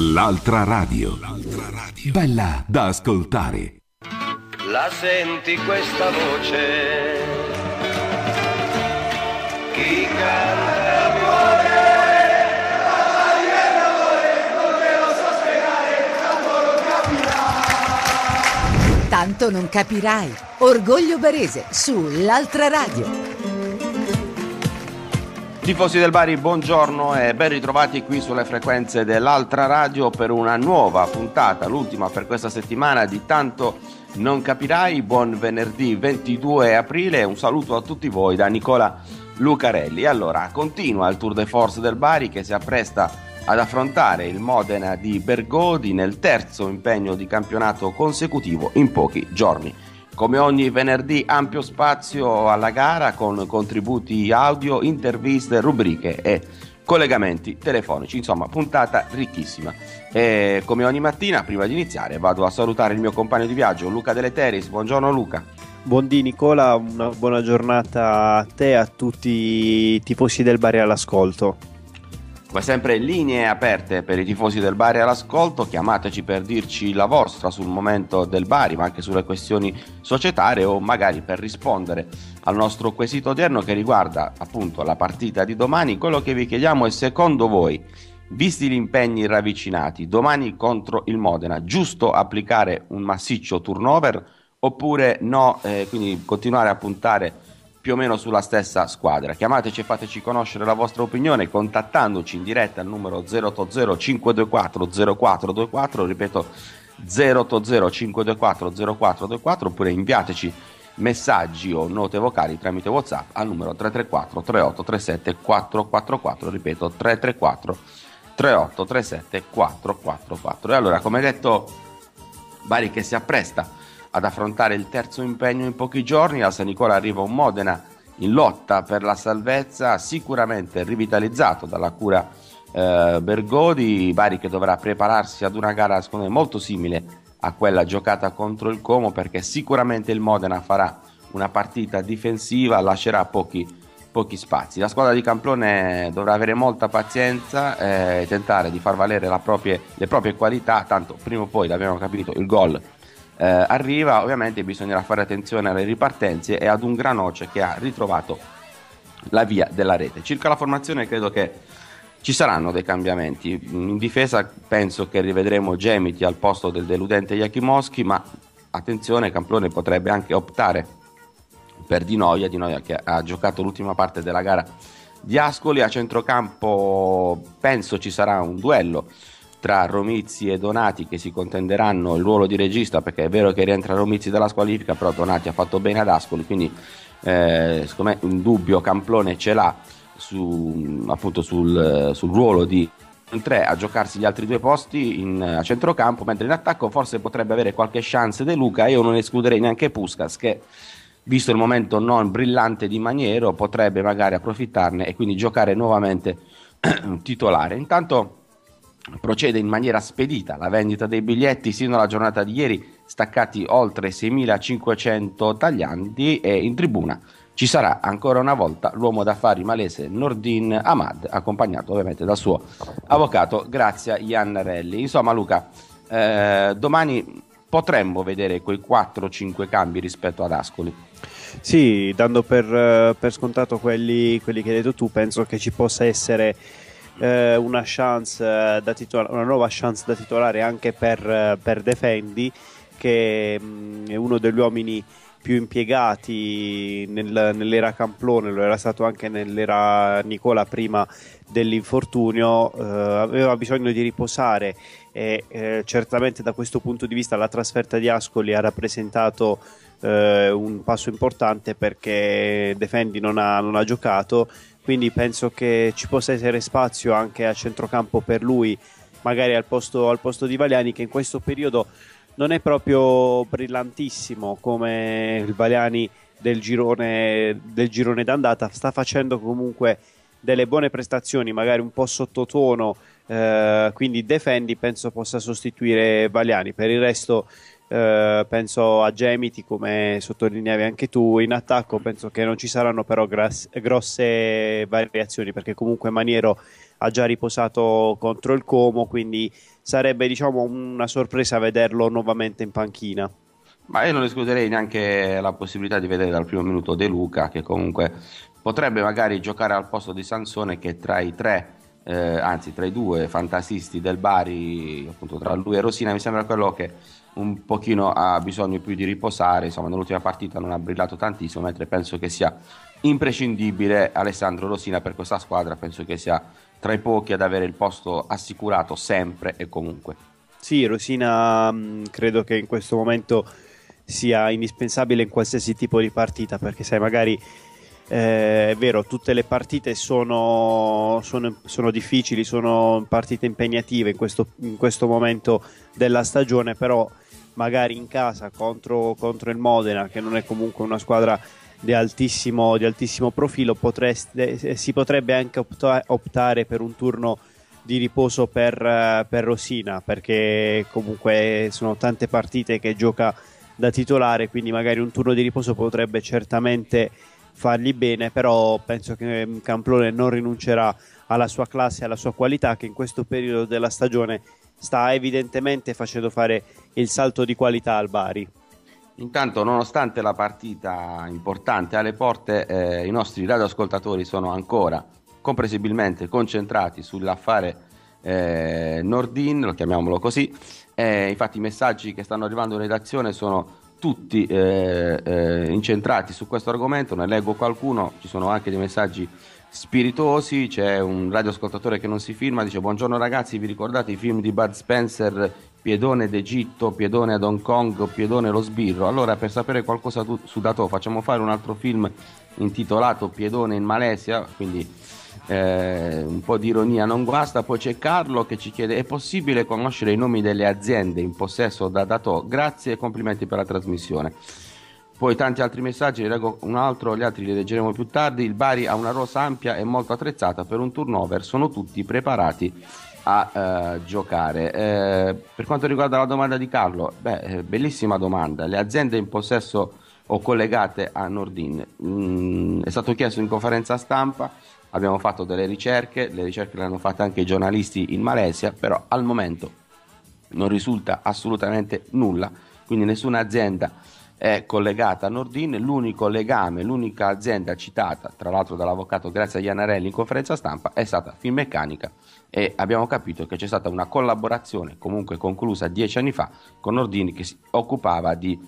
L'altra radio. L'altra radio. Bella da ascoltare. La senti questa voce? Chi canta? Tanto non capirai. Orgoglio Barese su L'altra radio. Tifosi del Bari, buongiorno e ben ritrovati qui sulle frequenze dell'altra radio per una nuova puntata, l'ultima per questa settimana di Tanto non capirai. Buon venerdì 22 aprile, un saluto a tutti voi da Nicola Lucarelli. Allora, continua il Tour de Force del Bari che si appresta ad affrontare il Modena di Bergodi nel terzo impegno di campionato consecutivo in pochi giorni. Come ogni venerdì ampio spazio alla gara con contributi audio, interviste, rubriche e collegamenti telefonici, insomma puntata ricchissima. E come ogni mattina, prima di iniziare, vado a salutare il mio compagno di viaggio Luca Deleteris. Buongiorno Luca. Buondì Nicola, una buona giornata a te e a tutti i tifosi del Bari all'ascolto. Come sempre linee aperte per i tifosi del Bari all'ascolto, chiamateci per dirci la vostra sul momento del Bari, ma anche sulle questioni societarie o magari per rispondere al nostro quesito odierno che riguarda appunto la partita di domani. Quello che vi chiediamo è secondo voi, visti gli impegni ravvicinati, domani contro il Modena, giusto applicare un massiccio turnover oppure no, eh, quindi continuare a puntare più o meno sulla stessa squadra. Chiamateci e fateci conoscere la vostra opinione contattandoci in diretta al numero 080 524 0424, ripeto 080 524 0424 oppure inviateci messaggi o note vocali tramite WhatsApp al numero 334 3837 444, ripeto 334 3837 444. E allora, come detto, Bari che si appresta ad affrontare il terzo impegno in pochi giorni. A San Nicola arriva un Modena in lotta per la salvezza, sicuramente rivitalizzato dalla cura eh, Bergodi, Bari che dovrà prepararsi ad una gara secondo me molto simile a quella giocata contro il Como perché sicuramente il Modena farà una partita difensiva, lascerà pochi, pochi spazi. La squadra di Camplone dovrà avere molta pazienza e tentare di far valere proprie, le proprie qualità, tanto prima o poi, l'abbiamo capito, il gol eh, arriva, ovviamente bisognerà fare attenzione alle ripartenze e ad un Granoce che ha ritrovato la via della rete. Circa la formazione credo che ci saranno dei cambiamenti. In difesa penso che rivedremo Gemiti al posto del deludente Yakimoschi, ma attenzione, Camplone potrebbe anche optare per Di Noia, Di Noia che ha giocato l'ultima parte della gara di Ascoli. A centrocampo penso ci sarà un duello tra Romizzi e Donati che si contenderanno il ruolo di regista perché è vero che rientra Romizzi dalla squalifica però Donati ha fatto bene ad Ascoli quindi eh, secondo me un dubbio Camplone ce l'ha su, appunto sul, sul ruolo di 3 a giocarsi gli altri due posti in, a centrocampo mentre in attacco forse potrebbe avere qualche chance De Luca io non escluderei neanche Puskas che visto il momento non brillante di Maniero potrebbe magari approfittarne e quindi giocare nuovamente titolare. Intanto procede in maniera spedita la vendita dei biglietti sino alla giornata di ieri, staccati oltre 6.500 taglianti e in tribuna ci sarà ancora una volta l'uomo d'affari malese Nordin Ahmad, accompagnato ovviamente dal suo avvocato Grazia Iannarelli. Insomma Luca, eh, domani potremmo vedere quei 4-5 cambi rispetto ad Ascoli. Sì, dando per, per scontato quelli, quelli che hai detto tu, penso che ci possa essere eh, una, chance eh, da titola- una nuova chance da titolare anche per, eh, per Defendi, che mh, mm, è uno degli uomini più impiegati nel, nell'era Camplone, lo era stato anche nell'era Nicola prima dell'infortunio, eh, aveva bisogno di riposare e eh, certamente da questo punto di vista la trasferta di Ascoli ha rappresentato eh, un passo importante perché Defendi non ha, non ha giocato quindi penso che ci possa essere spazio anche a centrocampo per lui, magari al posto, al posto di Valiani che in questo periodo non è proprio brillantissimo come il Valiani del girone, del girone d'andata, sta facendo comunque delle buone prestazioni, magari un po' sottotono, eh, quindi Defendi penso possa sostituire Valiani. Per il resto eh, penso a Gemiti come sottolineavi anche tu in attacco penso che non ci saranno però gras- grosse variazioni perché comunque Maniero ha già riposato contro il Como, quindi sarebbe diciamo, una sorpresa vederlo nuovamente in panchina. Ma io non escluderei neanche la possibilità di vedere dal primo minuto De Luca, che comunque potrebbe magari giocare al posto di Sansone, che tra i tre, eh, anzi tra i due fantasisti del Bari, appunto tra lui e Rosina, mi sembra quello che un pochino ha bisogno più di riposare. Insomma, nell'ultima partita non ha brillato tantissimo, mentre penso che sia imprescindibile Alessandro Rosina per questa squadra. Penso che sia tra i pochi ad avere il posto assicurato sempre e comunque. Sì, Rosina mm, credo che in questo momento sia indispensabile in qualsiasi tipo di partita perché sai magari eh, è vero tutte le partite sono, sono, sono, difficili sono partite impegnative in questo, in questo momento della stagione però magari in casa contro, contro il Modena che non è comunque una squadra di altissimo, di altissimo profilo, potreste, eh, si potrebbe anche optare per un turno di riposo per, eh, per, Rosina, perché comunque sono tante partite che gioca da titolare, quindi magari un turno di riposo potrebbe certamente fargli bene, però penso che mm, Camplone non rinuncerà alla sua classe, alla sua qualità, che in questo periodo della stagione sta evidentemente facendo fare il salto di qualità al Bari. Intanto, nonostante la partita importante alle porte, eh, i nostri radioascoltatori sono ancora comprensibilmente concentrati sull'affare eh, Nordin, lo chiamiamolo così. Eh, infatti, i messaggi che stanno arrivando in redazione sono tutti eh, eh, incentrati su questo argomento. Ne leggo qualcuno, ci sono anche dei messaggi spiritosi. C'è un radioascoltatore che non si firma, dice: Buongiorno ragazzi, vi ricordate i film di Bud Spencer Piedone d'Egitto, Piedone ad Hong Kong, Piedone lo sbirro. Allora, per sapere qualcosa su Dato, facciamo fare un altro film intitolato Piedone in Malesia, quindi eh, un po' di ironia non guasta. Poi c'è Carlo che ci chiede: è possibile conoscere i nomi delle aziende in possesso da Dato? Grazie e complimenti per la trasmissione. Poi tanti altri messaggi, ne leggo un altro, gli altri li leggeremo più tardi. Il Bari ha una rosa ampia e molto attrezzata per un turnover, sono tutti preparati a uh, giocare. Eh, per quanto riguarda la domanda di Carlo, beh, eh, bellissima domanda. Le aziende in possesso o collegate a Nordin mm, è stato chiesto in conferenza stampa. Abbiamo fatto delle ricerche, le ricerche le hanno fatte anche i giornalisti in Malesia, però al momento non risulta assolutamente nulla, quindi nessuna azienda è collegata a Nordin, l'unico legame, l'unica azienda citata, tra l'altro dall'avvocato Grazia Ianarelli in conferenza stampa, è stata Finmeccanica e abbiamo capito che c'è stata una collaborazione comunque conclusa dieci anni fa con Nordin che si occupava di,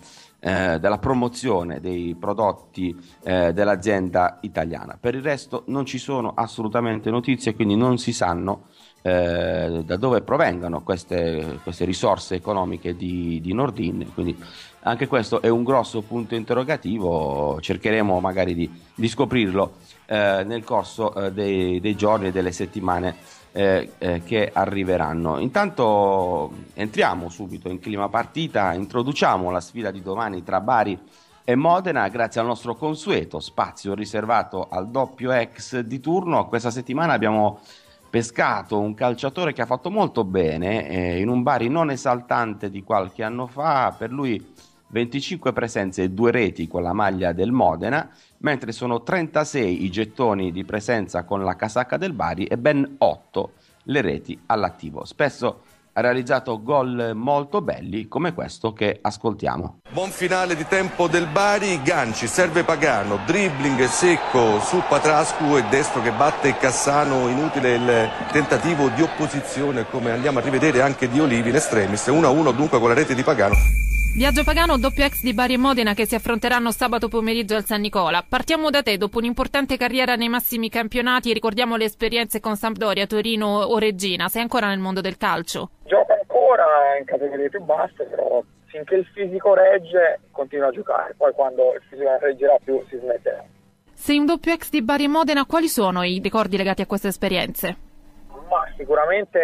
eh, della promozione dei prodotti eh, dell'azienda italiana. Per il resto non ci sono assolutamente notizie, quindi non si sanno eh, da dove provengano queste, queste risorse economiche di, di Nordin. Quindi anche questo è un grosso punto interrogativo, cercheremo magari di, di scoprirlo eh, nel corso eh, dei, dei, giorni e delle settimane eh, eh, che arriveranno. Intanto entriamo subito in clima partita, introduciamo la sfida di domani tra Bari e Modena grazie al nostro consueto spazio riservato al doppio ex di turno. Questa settimana abbiamo pescato un calciatore che ha fatto molto bene eh, in un Bari non esaltante di qualche anno fa, per lui 25 presenze e 2 reti con la maglia del Modena, mentre sono 36 i gettoni di presenza con la casacca del Bari e ben 8 le reti all'attivo. Spesso ha realizzato gol molto belli come questo che ascoltiamo. Buon finale di tempo del Bari, ganci, serve Pagano, dribbling secco su Patrascu e destro che batte Cassano, inutile il tentativo di opposizione come andiamo a rivedere anche di Olivi in estremis, 1-1 dunque con la rete di Pagano. Viaggio Pagano, doppio ex di Bari e Modena che si affronteranno sabato pomeriggio al San Nicola. Partiamo da te, dopo un'importante carriera nei massimi campionati, ricordiamo le esperienze con Sampdoria, Torino o Regina. Sei ancora nel mondo del calcio? Gioco ancora in categorie più basse, però finché il fisico regge continua a giocare, poi quando il fisico non reggerà più si smetterà. Sei un doppio ex di Bari e Modena, quali sono i ricordi legati a queste esperienze? Ma sicuramente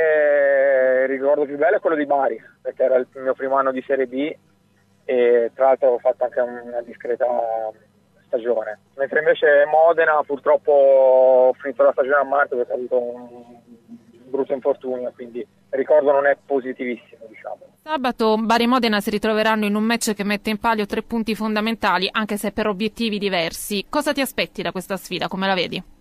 il ricordo più bello è quello di Bari, perché era il mio primo anno di Serie B e tra l'altro ho fatto anche una discreta stagione. Mentre invece Modena purtroppo ho finito la stagione a marzo perché ho avuto un brutto infortunio, quindi il ricordo non è positivissimo. Diciamo. Sabato Bari e Modena si ritroveranno in un match che mette in palio tre punti fondamentali, anche se per obiettivi diversi. Cosa ti aspetti da questa sfida? Come la vedi?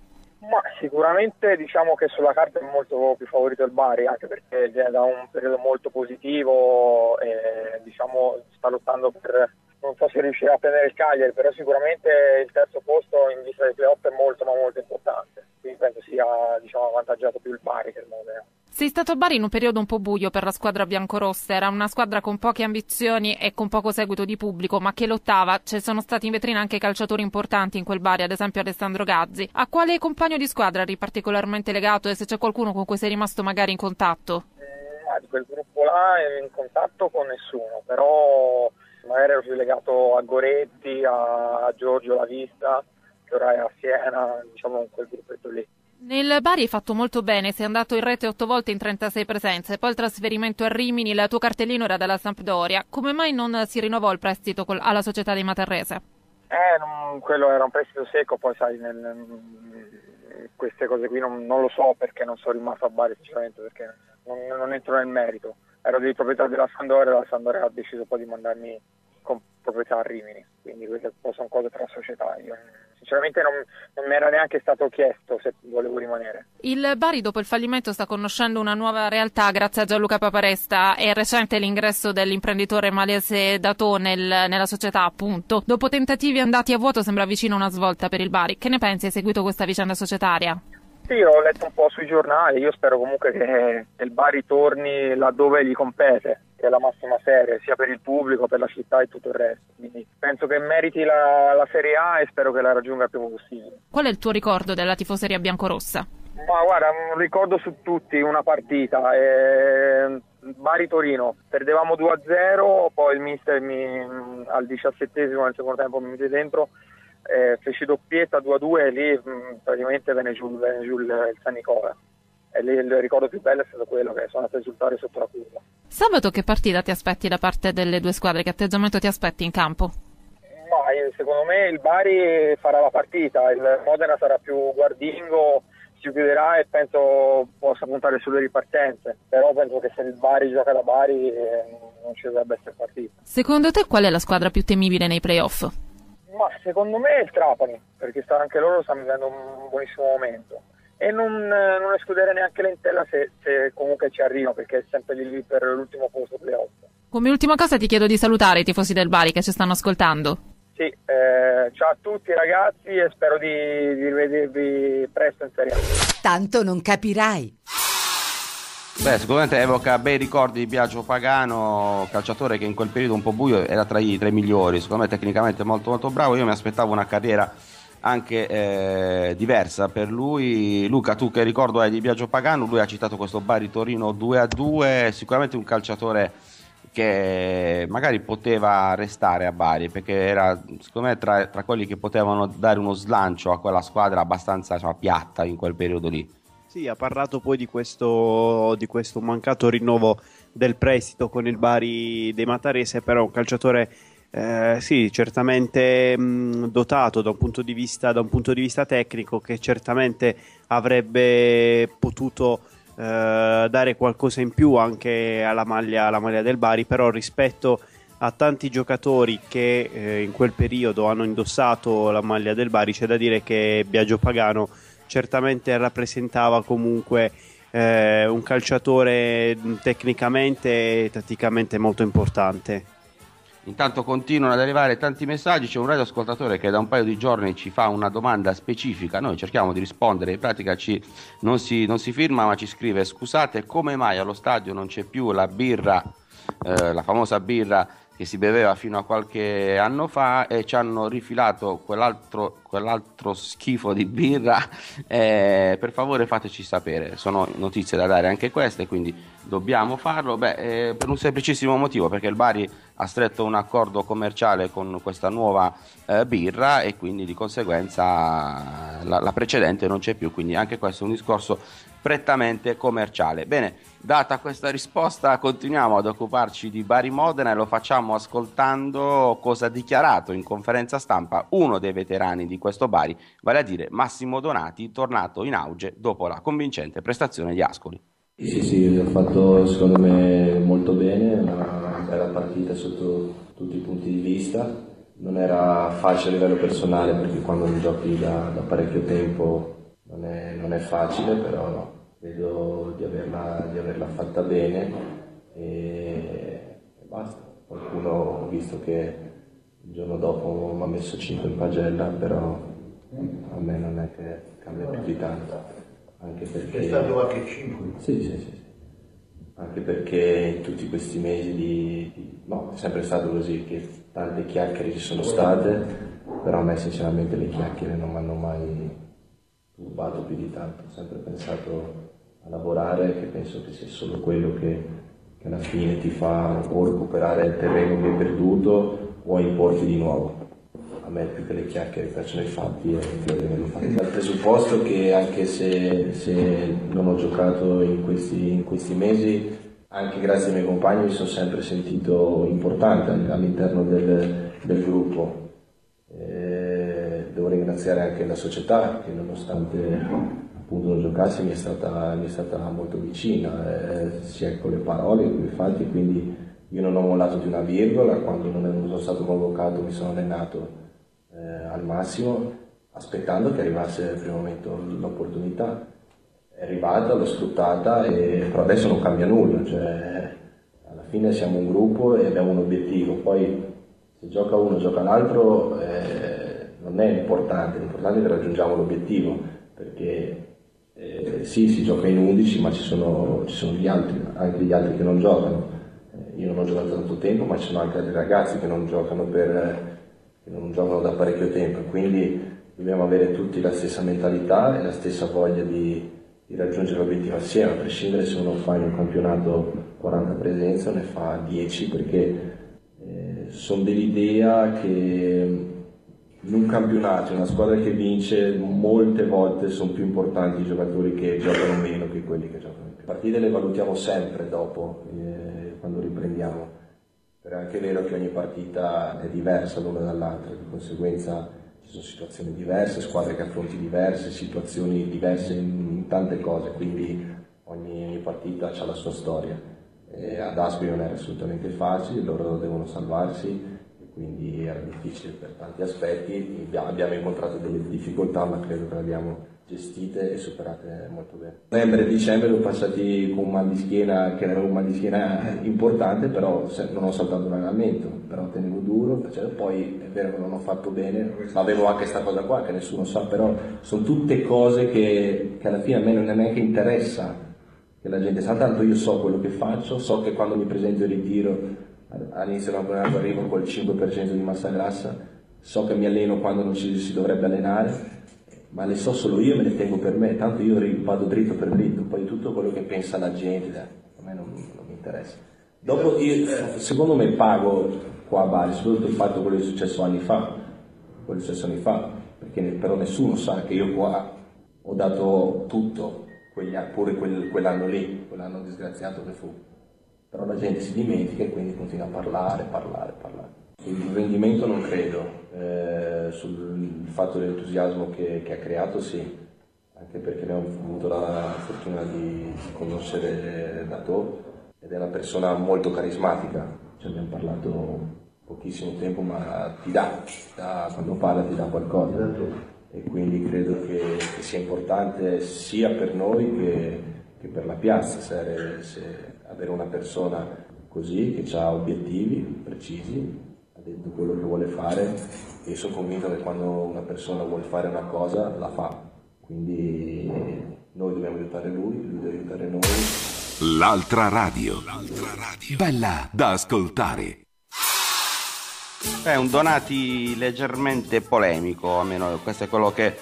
Ma sicuramente diciamo che sulla carta è molto più favorito il Bari, anche perché viene da un periodo molto positivo e diciamo, sta lottando per non so se riuscirà a prendere il Cagliari, però sicuramente il terzo posto in vista dei playoff è molto ma molto importante. Quindi penso sia diciamo, avvantaggiato più il Bari che il Modena. Sei stato a Bari in un periodo un po' buio per la squadra biancorossa, era una squadra con poche ambizioni e con poco seguito di pubblico, ma che lottava. Ci sono stati in vetrina anche calciatori importanti in quel Bari, ad esempio Alessandro Gazzi. A quale compagno di squadra eri particolarmente legato e se c'è qualcuno con cui sei rimasto magari in contatto? Eh, di quel gruppo là ero in contatto con nessuno, però magari ero più legato a Goretti, a Giorgio La Vista, che ora è a Siena, diciamo quel gruppetto lì. Nel Bari hai fatto molto bene, sei andato in rete otto volte in 36 presenze, poi il trasferimento a Rimini, il tuo cartellino era dalla Sampdoria. Come mai non si rinnovò il prestito col, alla società di Materrese? Eh, non, quello era un prestito secco, poi sai, nel, queste cose qui non, non, lo so perché non sono rimasto a Bari sinceramente, perché non, non entro nel merito. Ero di proprietà della Sampdoria e la Sampdoria ha deciso poi di mandarmi con proprietà a Rimini, quindi queste sono cose tra società. Io, sinceramente non, non, mi era neanche stato chiesto se volevo rimanere. Il Bari dopo il fallimento sta conoscendo una nuova realtà grazie a Gianluca Paparesta. È recente l'ingresso dell'imprenditore malese Dato nel, nella società, appunto. Dopo tentativi andati a vuoto sembra vicino una svolta per il Bari. Che ne pensi? Hai seguito questa vicenda societaria? Sì, ho letto un po' sui giornali, io spero comunque che il Bari torni laddove gli compete, che è la massima serie, sia per il pubblico, per la città e tutto il resto. Quindi penso che meriti la, la Serie A e spero che la raggiunga il prima possibile. Qual è il tuo ricordo della tifoseria biancorossa? Ma guarda, un ricordo su tutti, una partita. Eh, Bari-Torino, perdevamo 2-0, poi il mister mi, al diciassettesimo nel secondo tempo mi mise dentro eh, feci doppietta 2-2 e lì mh, mm, praticamente venne giù, venne giù il, il, San Nicola. E lì il ricordo più bello è stato quello che sono andato a risultare sotto la curva. Sabato che partita ti aspetti da parte delle due squadre? Che atteggiamento ti aspetti in campo? Ma secondo me il Bari farà la partita, il Modena sarà più guardingo, si chiuderà e penso possa puntare sulle ripartenze. Però penso che se il Bari gioca da Bari eh, non ci dovrebbe essere partita. Secondo te qual è la squadra più temibile nei playoff? Ma secondo me è il Trapani, perché sta, anche loro stanno vivendo un buonissimo momento. E non, non escludere neanche l'Entella se, se, comunque ci arriva, perché è sempre lì per l'ultimo posto playoff. Come ultima cosa ti chiedo di salutare i tifosi del Bari che ci stanno ascoltando. Sì, eh, ciao a tutti ragazzi e spero di, di rivedervi presto in Serie A. Tanto non capirai. Beh, sicuramente evoca bei ricordi di Biagio Pagano, calciatore che in quel periodo un po' buio era tra i, tra i migliori, secondo me tecnicamente molto molto bravo, io mi aspettavo una carriera anche eh, diversa per lui. Luca, tu che ricordo hai di Biagio Pagano, lui ha citato questo Bari Torino 2 a 2, sicuramente un calciatore che magari poteva restare a Bari perché era secondo me tra, tra quelli che potevano dare uno slancio a quella squadra abbastanza insomma, piatta in quel periodo lì. Sì, ha parlato poi di questo, di questo mancato rinnovo del prestito con il Bari dei Matarese, però un calciatore eh, sì, certamente mh, dotato da un, punto di vista, da un punto di vista tecnico che certamente avrebbe potuto eh, dare qualcosa in più anche alla maglia, alla maglia del Bari, però rispetto a tanti giocatori che eh, in quel periodo hanno indossato la maglia del Bari c'è da dire che Biagio Pagano certamente rappresentava comunque eh, un calciatore tecnicamente e tatticamente molto importante. Intanto continuano ad arrivare tanti messaggi, c'è un radioascoltatore che da un paio di giorni ci fa una domanda specifica, noi cerchiamo di rispondere, in pratica ci, non, si, non, si, firma ma ci scrive scusate come mai allo stadio non c'è più la birra, eh, la famosa birra che si beveva fino a qualche anno fa e ci hanno rifilato quell'altro, quell'altro schifo di birra. Eh, per favore fateci sapere, sono notizie da dare anche queste, quindi dobbiamo farlo. Beh, eh, per un semplicissimo motivo, perché il Bari ha stretto un accordo commerciale con questa nuova eh, birra e quindi di conseguenza la, la precedente non c'è più, quindi anche questo è un discorso prettamente commerciale. Bene, data questa risposta continuiamo ad occuparci di Bari Modena e lo facciamo ascoltando cosa ha dichiarato in conferenza stampa uno dei veterani di questo Bari, vale a dire Massimo Donati, tornato in auge dopo la convincente prestazione di Ascoli. Sì, sì, ho fatto secondo me molto bene, una bella partita sotto tutti i punti di vista. Non era facile a livello personale perché quando giochi da, da parecchio tempo non è, non è facile, però credo di averla, di averla fatta bene e, e basta. Qualcuno ho visto che il giorno dopo mi ha messo 5 in pagella, però a me non è che cambia più di tanto. Anche perché... C'è stato qualche 5? Sì, sì, sì, sì. Anche perché in tutti questi mesi di, di... No, è sempre stato così, che tante chiacchiere ci sono state, però a me sinceramente le chiacchiere non mi hanno mai turbato più di tanto. Ho sempre pensato a lavorare, che penso che sia solo quello che, che alla fine ti fa o recuperare il terreno che hai perduto o importi di nuovo a me più che le chiacchiere piacciono i fatti e vengono fatti. Dal presupposto che anche se, se non ho giocato in questi, in questi, mesi, anche grazie ai miei compagni mi sono sempre sentito importante all'interno del, del gruppo. E devo ringraziare anche la società che nonostante appunto non giocassi mi è stata, mi è stata molto vicina, eh, sia con le parole che con i fatti, quindi io non ho mollato di una virgola, quando non sono stato convocato mi sono allenato eh, al massimo aspettando che arrivasse nel primo momento l'opportunità. È arrivata, l'ho sfruttata, e, però adesso non cambia nulla, cioè, alla fine siamo un gruppo e abbiamo un obiettivo, poi se gioca uno, gioca l'altro, eh, non è importante, l'importante è che raggiungiamo l'obiettivo, perché eh, sì, si gioca in 11, ma ci sono, ci sono gli altri, anche gli altri che non giocano. Io non ho giocato tanto tempo, ma ci sono anche altri ragazzi che non giocano per che non giocano da parecchio tempo, quindi dobbiamo avere tutti la stessa mentalità e la stessa voglia di, di raggiungere l'obiettivo assieme, a prescindere se uno fa in un campionato 40 presenze o ne fa 10, perché eh, sono dell'idea che in un campionato, una squadra che vince, molte volte sono più importanti i giocatori che giocano meno che quelli che giocano più. Le partite le valutiamo sempre dopo, eh, quando riprendiamo però è anche vero che ogni partita è diversa l'una dall'altra, di conseguenza ci sono situazioni diverse, squadre che affronti diverse, situazioni diverse in, tante cose, quindi ogni, ogni partita ha la sua storia. E ad Aspi non era assolutamente facile, loro devono salvarsi quindi era difficile per tanti aspetti, abbiamo incontrato delle difficoltà ma credo che le abbiamo gestite e superate molto bene. Novembre e dicembre l'ho passati con un mal di schiena, che era un mal di schiena importante, però non ho saltato un allenamento, però tenevo duro, cioè, poi è vero che non ho fatto bene, ma avevo anche questa cosa qua che nessuno sa, però sono tutte cose che, che alla fine a me non è neanche interessa che la gente sa, tanto io so quello che faccio, so che quando mi presento in ritiro all'inizio del campionato arrivo col 5% di massa grassa, so che mi alleno quando non ci si dovrebbe allenare ma le so solo io e me le tengo per me, tanto io vado dritto per dritto, poi tutto quello che pensa la gente, a me non, non mi interessa. Dopo io, secondo me pago qua a Bari, soprattutto il fatto quello che è successo anni fa, quello che è successo anni fa, perché però nessuno sa che io qua ho dato tutto, quegli, pure quel, quell'anno lì, quell'anno disgraziato che fu. Però la gente si dimentica e quindi continua a parlare, parlare, parlare. Il rendimento non credo, eh, sul fatto dell'entusiasmo che, che, ha creato sì, anche perché abbiamo avuto la fortuna di conoscere Dato ed è una persona molto carismatica, ci abbiamo parlato pochissimo tempo ma ti dà, ti dà quando parla ti dà qualcosa. E quindi credo che, che sia importante sia per noi che, che per la piazza se, se avere una persona così che ha obiettivi precisi detto quello che vuole fare e sono convinto che quando una persona vuole fare una cosa la fa. Quindi noi dobbiamo aiutare lui, lui deve aiutare noi. L'altra radio. L'altra radio. Bella da ascoltare. È un Donati leggermente polemico, almeno questo è quello che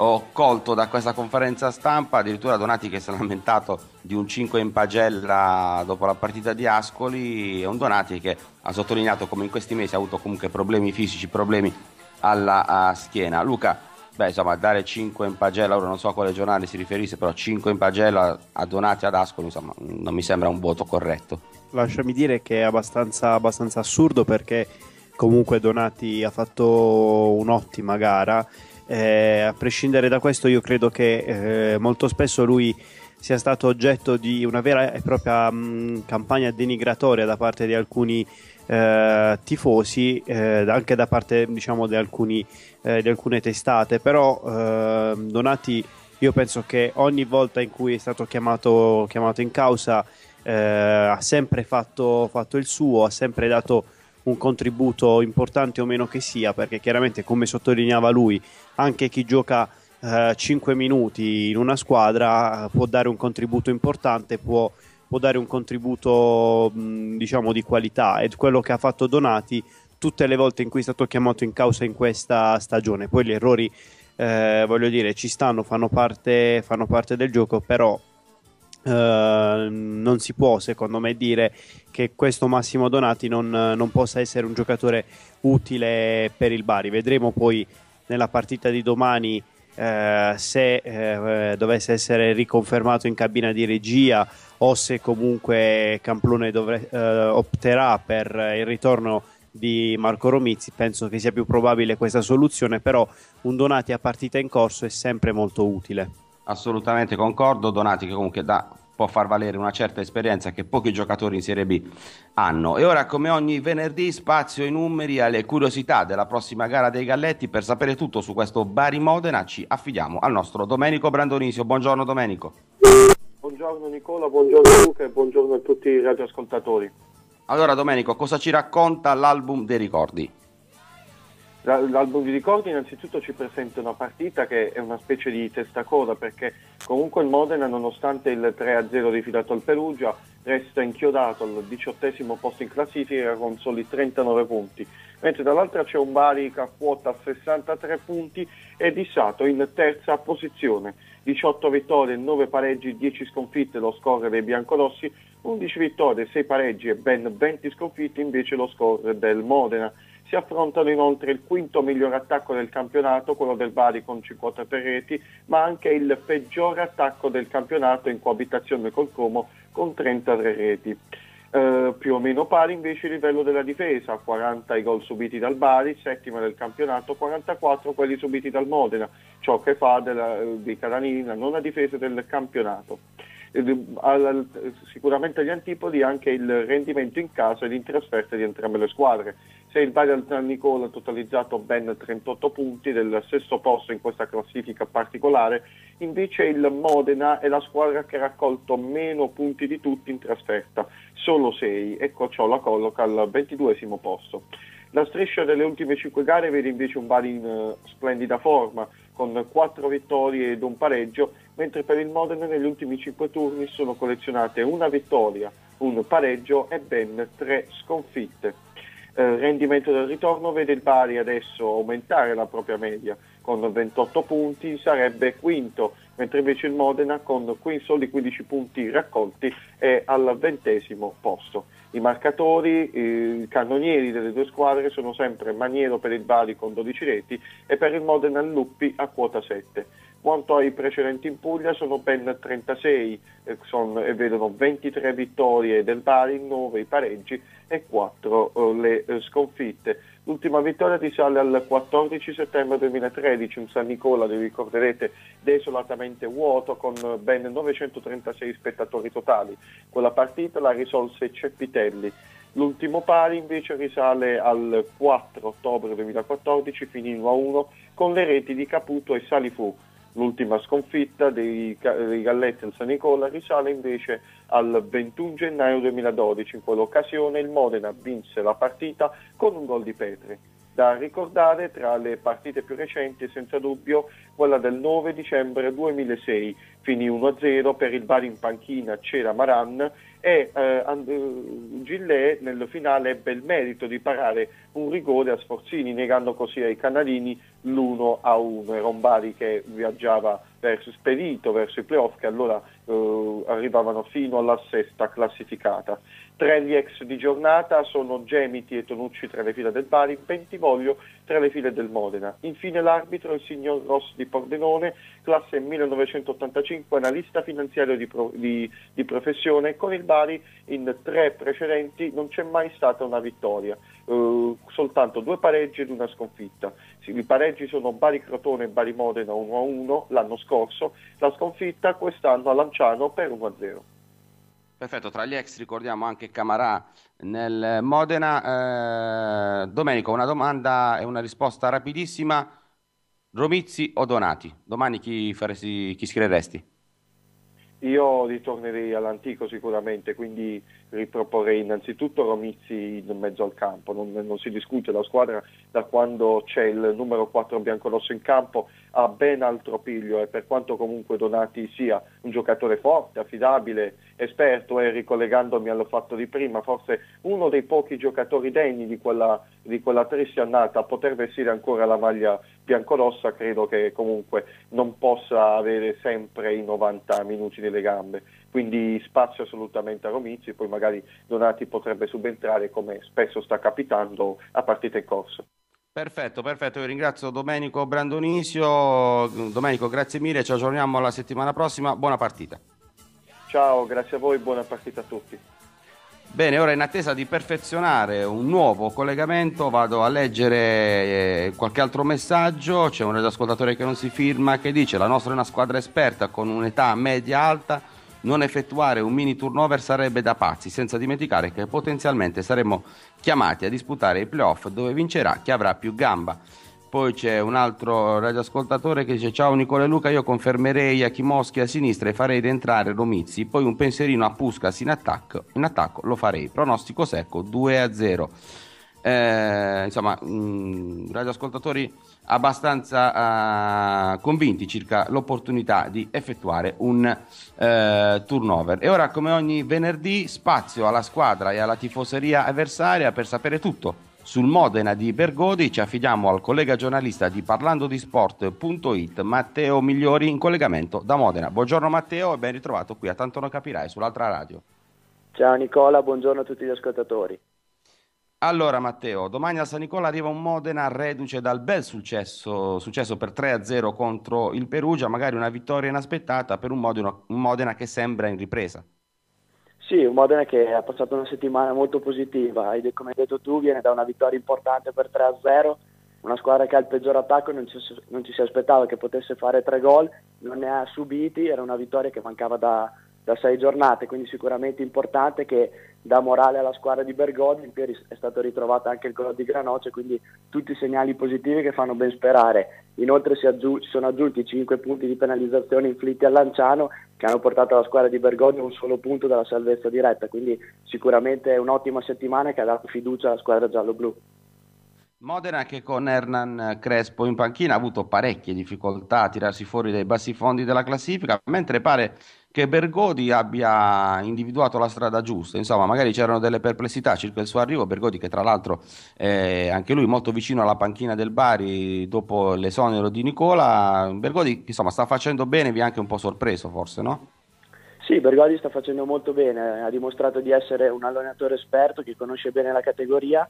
ho colto da questa conferenza stampa, addirittura Donati che si è lamentato di un 5 in pagella dopo la partita di Ascoli, è un Donati che ha sottolineato come in questi mesi ha avuto comunque problemi fisici, problemi alla schiena. Luca, beh insomma dare 5 in pagella, ora non so a quale giornale si riferisse, però 5 in pagella a Donati ad Ascoli insomma non mi sembra un voto corretto. Lasciami dire che è abbastanza, abbastanza assurdo perché comunque Donati ha fatto un'ottima gara eh, a prescindere da questo, io credo che eh, molto spesso lui sia stato oggetto di una vera e propria mh, campagna denigratoria da parte di alcuni eh, tifosi, eh, anche da parte diciamo, di, alcuni, eh, di alcune testate, però ehm, Donati io penso che ogni volta in cui è stato chiamato, chiamato in causa eh, ha sempre fatto, fatto il suo, ha sempre dato un contributo importante o meno che sia, perché chiaramente come sottolineava lui, anche chi gioca eh, 5 minuti in una squadra eh, può dare un contributo importante, può, può dare un contributo diciamo di qualità ed quello che ha fatto Donati tutte le volte in cui è stato chiamato in causa in questa stagione. Poi gli errori, eh, voglio dire, ci stanno, fanno parte, fanno parte del gioco, però Uh, non si può secondo me dire che questo Massimo Donati non, non, possa essere un giocatore utile per il Bari. Vedremo poi nella partita di domani uh, se uh, dovesse essere riconfermato in cabina di regia o se comunque Camplone dovre- opterà per il ritorno di Marco Romizzi. Penso che sia più probabile questa soluzione, però un Donati a partita in corso è sempre molto utile. Assolutamente concordo, Donati che comunque da, può far valere una certa esperienza che pochi giocatori in Serie B hanno. E ora come ogni venerdì spazio e numeri alle curiosità della prossima gara dei Galletti per sapere tutto su questo Bari Modena ci affidiamo al nostro Domenico Brandonisio. Buongiorno Domenico. Buongiorno Nicola, buongiorno Luca e buongiorno a tutti i radioascoltatori. Allora Domenico, cosa ci racconta l'album dei ricordi? L'album di ricordi innanzitutto ci presenta una partita che è una specie di testacoda perché comunque il Modena nonostante il 3-0 rifilato al Perugia resta inchiodato al diciottesimo posto in classifica con soli 39 punti, mentre dall'altra c'è un Bari che quota 63 punti e Dissato in terza posizione, 18 vittorie, 9 pareggi, 10 sconfitte lo score dei biancorossi, 11 vittorie, 6 pareggi e ben 20 sconfitte invece lo score del Modena si affrontano inoltre il quinto miglior attacco del campionato, quello del Bari con 53 reti, ma anche il peggiore attacco del campionato in coabitazione col Como con 33 reti. Uh, più o meno pari invece il livello della difesa, 40 i gol subiti dal Bari, settima del campionato, 44 quelli subiti dal Modena, ciò che fa della, di Caranini la nona difesa del campionato. Uh, sicuramente agli antipodi anche il rendimento in casa ed in trasferta di entrambe le squadre se il Bari al Nicola ha totalizzato ben 38 punti del sesto posto in questa classifica particolare, invece il Modena è la squadra che ha raccolto meno punti di tutti in trasferta, solo 6, ecco ciò la colloca al 22 posto. La striscia delle ultime 5 gare vede invece un Bari in uh, splendida forma, con 4 vittorie ed un pareggio, mentre per il Modena negli ultimi 5 turni sono collezionate una vittoria, un pareggio e ben 3 sconfitte eh, rendimento del ritorno vede il Bari adesso aumentare la propria media con 28 punti, sarebbe quinto, mentre invece il Modena con soli 15 punti raccolti è al ventesimo posto. I marcatori, i cannonieri delle due squadre sono sempre Maniero per il Bari con 12 reti e per il Modena Luppi a quota 7. Quanto ai precedenti in Puglia sono ben 36 eh, sono, e vedono 23 vittorie del Bari, 9 i pareggi e 4 eh, le eh, sconfitte. L'ultima vittoria risale al 14 settembre 2013, un San Nicola, vi ricorderete, desolatamente vuoto con ben 936 spettatori totali. Quella partita la risolse Ceppitelli. L'ultimo pari invece risale al 4 ottobre 2014, finì 1-1 con le reti di Caputo e Salifu. L'ultima sconfitta dei, dei Galletti al San Nicola risale invece al 21 gennaio 2012. In quell'occasione il Modena vinse la partita con un gol di Petri. Da ricordare tra le partite più recenti senza dubbio quella del 9 dicembre 2006, finì 1-0 per il Bari in panchina c'era Maran e eh, Gillet nel finale ebbe il merito di parare un rigore a Sforzini negando così ai canalini l'1 a 1 era un che viaggiava verso spedito verso i playoff che allora eh, arrivavano fino alla sesta classificata Tre gli ex di giornata sono Gemiti e Tonucci tra le file del Bari, Bentivoglio tra le file del Modena. Infine l'arbitro, il signor Ross di Pordenone, classe 1985, analista finanziario di, pro, di, di professione. Con il Bari in tre precedenti non c'è mai stata una vittoria, uh, soltanto due pareggi ed una sconfitta. I pareggi sono Bari Crotone e Bari Modena 1-1 l'anno scorso, la sconfitta quest'anno a Lanciano per 1-0. Perfetto, tra gli ex ricordiamo anche Camarà nel Modena. Eh, Domenico, una domanda e una risposta rapidissima. Romizzi o Donati? Domani chi, faresti, chi schiereresti? Io ritornerei all'antico sicuramente, quindi riproporrei innanzitutto Romizzi in mezzo al campo, non, non, si discute, la squadra da quando c'è il numero 4 biancorosso in campo ha ben altro piglio e per quanto comunque Donati sia un giocatore forte, affidabile, esperto e ricollegandomi al fatto di prima, forse uno dei pochi giocatori degni di quella, di quella triste annata a poter vestire ancora la maglia biancorossa, credo che comunque non possa avere sempre i 90 minuti nelle gambe quindi spazio assolutamente a Romizzi, poi magari Donati potrebbe subentrare come spesso sta capitando a partita in corso. Perfetto, perfetto, io ringrazio Domenico Brandonisio. Domenico, grazie mille, ci aggiorniamo la settimana prossima, buona partita. Ciao, grazie a voi, buona partita a tutti. Bene, ora in attesa di perfezionare un nuovo collegamento vado a leggere eh, qualche altro messaggio. C'è un ascoltatore che non si firma che dice la nostra è una squadra esperta con un'età media alta non effettuare un mini turnover sarebbe da pazzi, senza dimenticare che potenzialmente saremmo chiamati a disputare i playoff dove vincerà chi avrà più gamba. Poi c'è un altro radioascoltatore che dice ciao Nicola e Luca, io confermerei a Chimoschi a sinistra e farei rientrare Romizzi, poi un pensierino a Puskas in attacco, in attacco lo farei. Pronostico secco 2 a 0. Eh, insomma, mh, mm, radioascoltatori abbastanza uh, convinti circa l'opportunità di effettuare un uh, turnover. E ora, come ogni venerdì, spazio alla squadra e alla tifoseria avversaria per sapere tutto sul Modena di Bergodi. Ci affidiamo al collega giornalista di parlandodisport.it Matteo Migliori in collegamento da Modena. Buongiorno Matteo e ben ritrovato qui a Tanto non capirai sull'altra radio. Ciao Nicola, buongiorno a tutti gli ascoltatori. Allora Matteo, domani a San Nicola arriva un Modena reduce dal bel successo, successo per 3-0 contro il Perugia, magari una vittoria inaspettata per un Modena, un Modena, che sembra in ripresa. Sì, un Modena che ha passato una settimana molto positiva, come hai detto tu viene da una vittoria importante per 3-0, una squadra che ha il peggior attacco non ci, non ci si aspettava che potesse fare tre gol, non ne ha subiti, era una vittoria che mancava da, da sei giornate, quindi sicuramente importante che dà morale alla squadra di Bergodi, in più è stato ritrovato anche il gol di Granoce, quindi tutti segnali positivi che fanno ben sperare. Inoltre si, aggiu- si sono aggiunti 5 punti di penalizzazione inflitti a Lanciano che hanno portato la squadra di Bergodi a un solo punto dalla salvezza diretta, quindi sicuramente è un'ottima settimana che ha dato fiducia alla squadra giallo-blu. Modena che con Hernan Crespo in panchina ha avuto parecchie difficoltà a tirarsi fuori dai bassi fondi della classifica, mentre pare che Bergodi abbia individuato la strada giusta. Insomma, magari c'erano delle perplessità circa il suo arrivo. Bergodi, che tra l'altro è anche lui molto vicino alla panchina del Bari dopo l'esonero di Nicola. Bergodi, insomma, sta facendo bene, vi ha anche un po' sorpreso, forse, no? Sì, Bergodi sta facendo molto bene, ha dimostrato di essere un allenatore esperto che conosce bene la categoria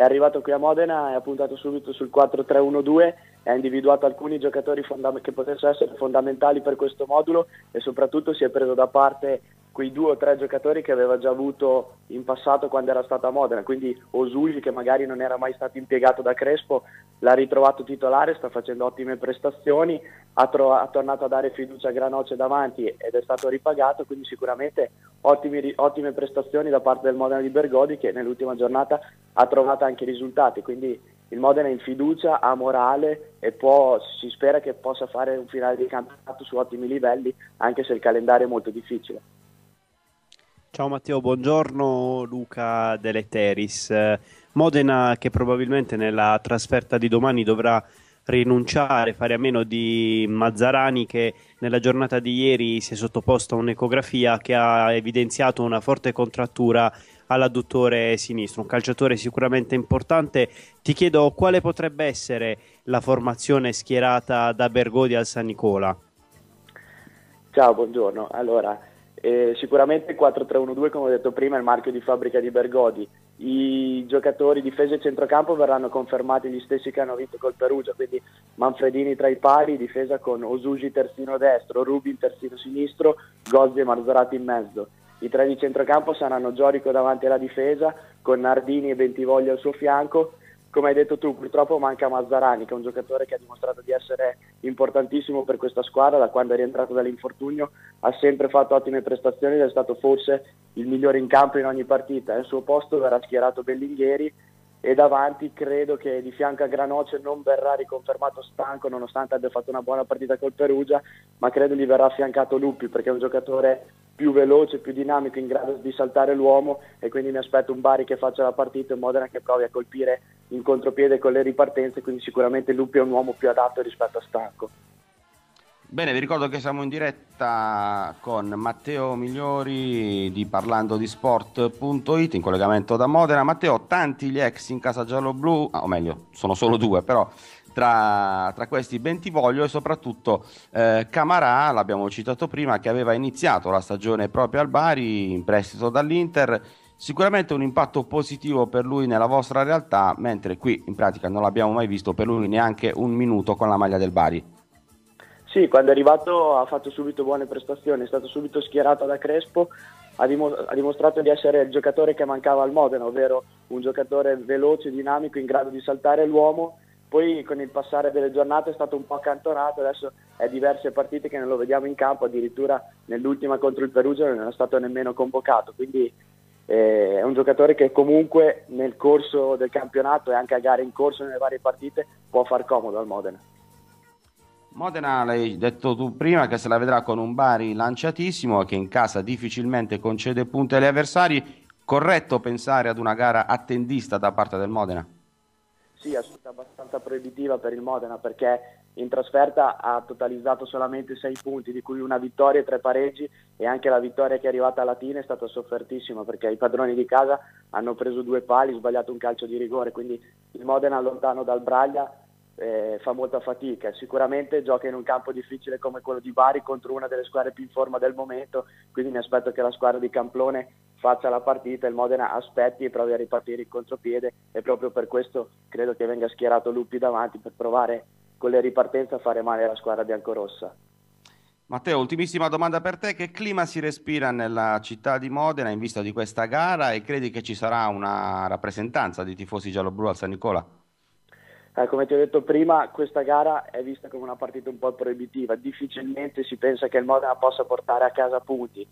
è arrivato qui a Modena e ha puntato subito sul 4-3-1-2 e ha individuato alcuni giocatori fondam- che potessero essere fondamentali per questo modulo e soprattutto si è preso da parte quei due o tre giocatori che aveva già avuto in passato quando era stata a Modena, quindi Osugi che magari non era mai stato impiegato da Crespo, l'ha ritrovato titolare, sta facendo ottime prestazioni, ha, tro- ha tornato a dare fiducia a Granoce davanti ed è stato ripagato, quindi sicuramente ottimi, ottime prestazioni da parte del Modena di Bergodi che nell'ultima giornata ha trovato anche risultati, quindi il Modena è in fiducia, ha morale e può, si spera che possa fare un finale di campionato su ottimi livelli anche se il calendario è molto difficile. Ciao Matteo, buongiorno Luca Deleteris. Modena che probabilmente nella trasferta di domani dovrà rinunciare, fare a meno di Mazzarani che nella giornata di ieri si è sottoposto a un'ecografia che ha evidenziato una forte contrattura all'adduttore sinistro, un calciatore sicuramente importante. Ti chiedo quale potrebbe essere la formazione schierata da Bergodi al San Nicola. Ciao, buongiorno. Allora, eh, sicuramente il 4-3-1-2, come ho detto prima, è il marchio di fabbrica di Bergodi. I giocatori difesa e centrocampo verranno confermati gli stessi che hanno vinto col Perugia, quindi Manfredini tra i pali, difesa con Osugi terzino destro, Rubin terzino sinistro, Gozzi e Marzorati in mezzo. I tre di centrocampo saranno Giorico davanti alla difesa, con Nardini e Bentivoglia al suo fianco, come hai detto tu, purtroppo manca Mazzarani, che è un giocatore che ha dimostrato di essere importantissimo per questa squadra, da quando è rientrato dall'infortunio ha sempre fatto ottime prestazioni ed è stato forse il migliore in campo in ogni partita. Al suo posto verrà schierato Bellingheri e davanti credo che di fianco a Granoce non verrà riconfermato stanco nonostante abbia fatto una buona partita col Perugia, ma credo gli verrà affiancato Luppi perché è un giocatore più veloce, più dinamico, in grado di saltare l'uomo e quindi mi aspetto un Bari che faccia la partita in modo che provi a colpire in contropiede con le ripartenze, quindi sicuramente Luppi è un uomo più adatto rispetto a Stanco. Bene, vi ricordo che siamo in diretta con Matteo Migliori di Parlando di Sport.it in collegamento da Modena. Matteo, tanti gli ex in casa giallo-blu, ah, o meglio, sono solo due, però tra, tra questi Bentivoglio e soprattutto eh, Camarà, l'abbiamo citato prima, che aveva iniziato la stagione proprio al Bari in prestito dall'Inter. Sicuramente un impatto positivo per lui nella vostra realtà, mentre qui in pratica non l'abbiamo mai visto per lui neanche un minuto con la maglia del Bari. Sì, quando è arrivato ha fatto subito buone prestazioni, è stato subito schierato da Crespo, ha, dimostrato di essere il giocatore che mancava al Modena, ovvero un giocatore veloce, dinamico, in grado di saltare l'uomo. Poi con il passare delle giornate è stato un po' accantonato, adesso è diverse partite che non lo vediamo in campo, addirittura nell'ultima contro il Perugia non è stato nemmeno convocato, quindi eh, è un giocatore che comunque nel corso del campionato e anche a gare in corso nelle varie partite può far comodo al Modena. Modena, l'hai detto tu prima, che se la vedrà con un Bari lanciatissimo che in casa difficilmente concede punti agli avversari. Corretto pensare ad una gara attendista da parte del Modena? Sì, assolutamente abbastanza proibitiva per il Modena perché in trasferta ha totalizzato solamente 6 punti, di cui una vittoria e tre pareggi e anche la vittoria che è arrivata a Latina è stata soffertissima perché i padroni di casa hanno preso due pali, sbagliato un calcio di rigore, quindi il Modena lontano dal Braglia eh, fa molta fatica. Sicuramente gioca in un campo difficile come quello di Bari contro una delle squadre più in forma del momento, quindi mi aspetto che la squadra di Camplone faccia la partita, il Modena aspetti e provi a ripartire in contropiede e proprio per questo credo che venga schierato Luppi davanti per provare con le ripartenze a fare male alla squadra biancorossa. Matteo, ultimissima domanda per te, che clima si respira nella città di Modena in vista di questa gara e credi che ci sarà una rappresentanza di tifosi giallo-blu al San Nicola? Eh, come ti ho detto prima, questa gara è vista come una partita un po' proibitiva, difficilmente si pensa che il Modena possa portare a casa punti.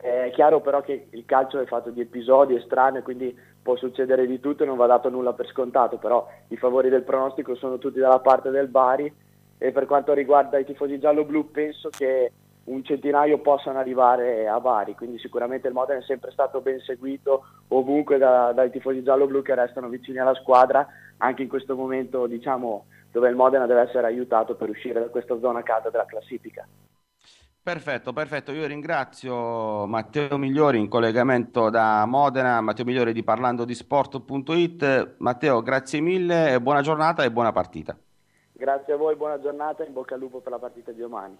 È chiaro però che il calcio è fatto di episodi estranei, quindi può succedere di tutto e non va dato nulla per scontato, però i favori del pronostico sono tutti dalla parte del Bari e per quanto riguarda i tifosi giallo-blu penso che un centinaio possano arrivare a Bari, quindi sicuramente il Modena è sempre stato ben seguito ovunque da, dai tifosi giallo-blu che restano vicini alla squadra, anche in questo momento diciamo, dove il Modena deve essere aiutato per uscire da questa zona calda della classifica. Perfetto, perfetto. Io ringrazio Matteo Migliori in collegamento da Modena, Matteo Migliori di parlando di sport.it. Matteo, grazie mille, buona giornata e buona partita. Grazie a voi, buona giornata e in bocca al lupo per la partita di domani.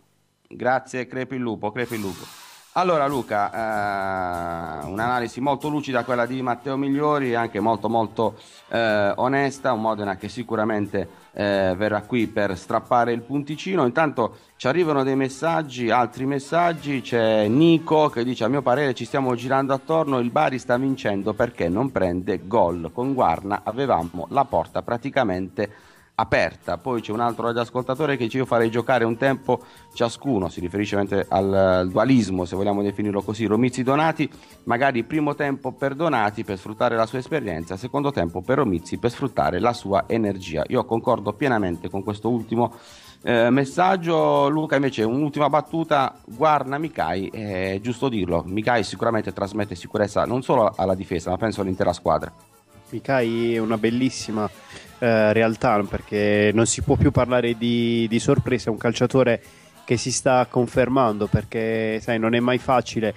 Grazie, crepi il lupo, crepi il lupo. Allora Luca, eh, un'analisi molto lucida quella di Matteo Migliori, anche molto molto eh, onesta, un Modena che sicuramente eh, verrà qui per strappare il punticino. Intanto ci arrivano dei messaggi, altri messaggi, c'è Nico che dice a mio parere ci stiamo girando attorno, il Bari sta vincendo perché non prende gol, con Guarna avevamo la porta praticamente aperta. Poi c'è un altro radioascoltatore che dice io farei giocare un tempo ciascuno, si riferisce al, al dualismo se vogliamo definirlo così, Romizzi Donati, magari primo tempo per Donati per sfruttare la sua esperienza, secondo tempo per Romizzi per sfruttare la sua energia. Io concordo pienamente con questo ultimo eh, messaggio. Luca invece un'ultima battuta, guarda Mikai, è giusto dirlo, Mikai sicuramente trasmette sicurezza non solo alla difesa ma penso all'intera squadra. Mikai è una bellissima eh, realtà perché non si può più parlare di, di sorpresa, è un calciatore che si sta confermando perché sai, non è mai facile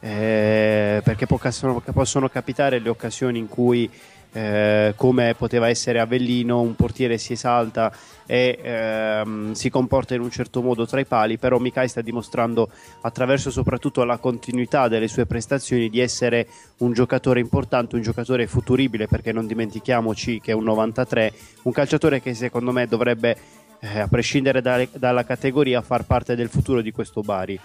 eh, perché possono, possono, capitare le occasioni in cui eh, come poteva essere Avellino un portiere si esalta e ehm, si comporta in un certo modo tra i pali, però Mikai sta dimostrando attraverso soprattutto la continuità delle sue prestazioni di essere un giocatore importante, un giocatore futuribile, perché non dimentichiamoci che è un 93, un calciatore che secondo me dovrebbe, eh, a prescindere da, dalla categoria, far parte del futuro di questo Bari.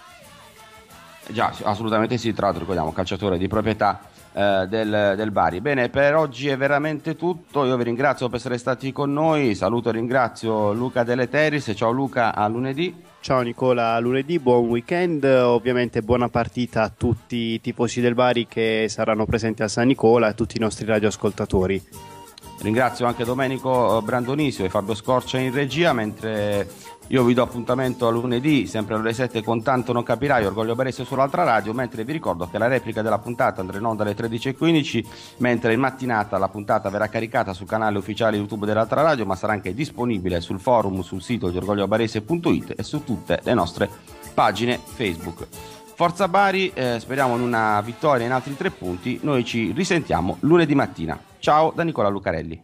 Già, assolutamente sì, tra l'altro ricordiamo calciatore di proprietà eh, del, del, Bari. Bene, per oggi è veramente tutto. Io vi ringrazio per essere stati con noi. Saluto e ringrazio Luca Deleteris. Ciao Luca, a lunedì. Ciao Nicola, a lunedì, buon weekend. Ovviamente buona partita a tutti i tifosi del Bari che saranno presenti a San Nicola e a tutti i nostri radioascoltatori. Ringrazio anche Domenico eh, Brandonisio e Fabio Scorcia in regia, mentre io vi do appuntamento a lunedì, sempre alle 7 con Tanto Non Capirai, Orgoglio Barese sull'altra radio, mentre vi ricordo che la replica della puntata andrà in onda alle 13.15, mentre in mattinata la puntata verrà caricata sul canale ufficiale YouTube dell'altra radio, ma sarà anche disponibile sul forum, sul sito di orgogliobarese.it e su tutte le nostre pagine Facebook. Forza Bari, eh, speriamo in una vittoria in altri tre punti, noi ci risentiamo lunedì mattina. Ciao da Nicola Lucarelli.